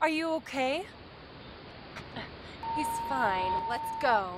Are you okay? He's fine. Let's go.